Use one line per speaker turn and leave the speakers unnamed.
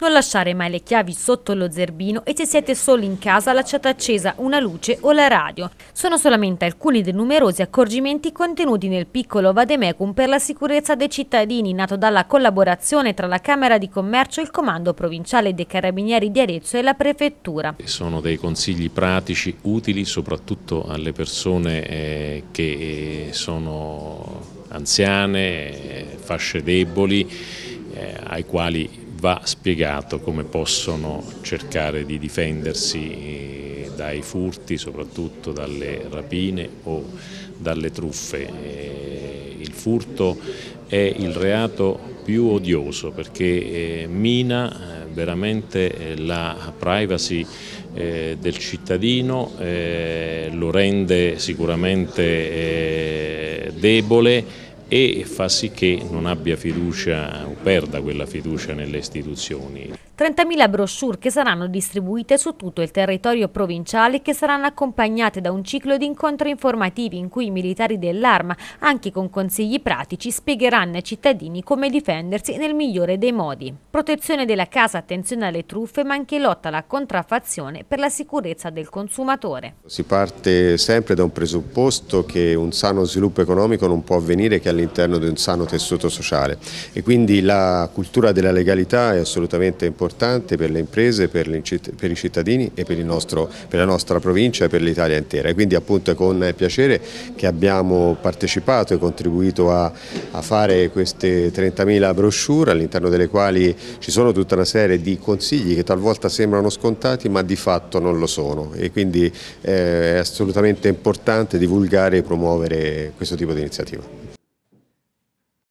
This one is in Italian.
Non lasciare mai le chiavi sotto lo zerbino e se siete soli in casa lasciate accesa una luce o la radio. Sono solamente alcuni dei numerosi accorgimenti contenuti nel piccolo vademecum per la sicurezza dei cittadini nato dalla collaborazione tra la Camera di Commercio, il Comando Provinciale dei Carabinieri di Arezzo e la Prefettura.
Sono dei consigli pratici utili soprattutto alle persone eh, che sono anziane, fasce deboli, eh, ai quali va spiegato come possono cercare di difendersi eh, dai furti, soprattutto dalle rapine o dalle truffe. Eh, il furto è il reato più odioso perché mina veramente la privacy del cittadino, lo rende sicuramente debole e fa sì che non abbia fiducia o perda quella fiducia nelle istituzioni.
30.000 brochure che saranno distribuite su tutto il territorio provinciale e che saranno accompagnate da un ciclo di incontri informativi in cui i militari dell'arma, anche con consigli pratici, spiegheranno ai cittadini come difendersi nel migliore dei modi. Protezione della casa, attenzione alle truffe, ma anche lotta alla contraffazione per la sicurezza del consumatore.
Si parte sempre da un presupposto che un sano sviluppo economico non può avvenire che all'interno di un sano tessuto sociale e quindi la cultura della legalità è assolutamente importante per le imprese, per, per i cittadini e per, nostro, per, la nostra provincia e per l'Italia intera. E quindi appunto è con piacere che abbiamo partecipato e contribuito a, a fare queste 30.000 brochure all'interno delle quali ci sono tutta una serie di consigli che talvolta sembrano scontati ma di fatto non lo sono e quindi eh, è assolutamente importante divulgare e promuovere questo tipo di iniziativa.